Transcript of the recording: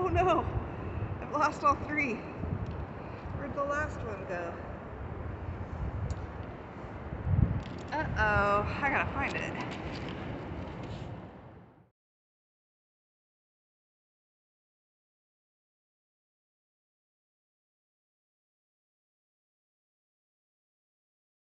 Oh no, I've lost all three. Where'd the last one go? Uh-oh, I gotta find it.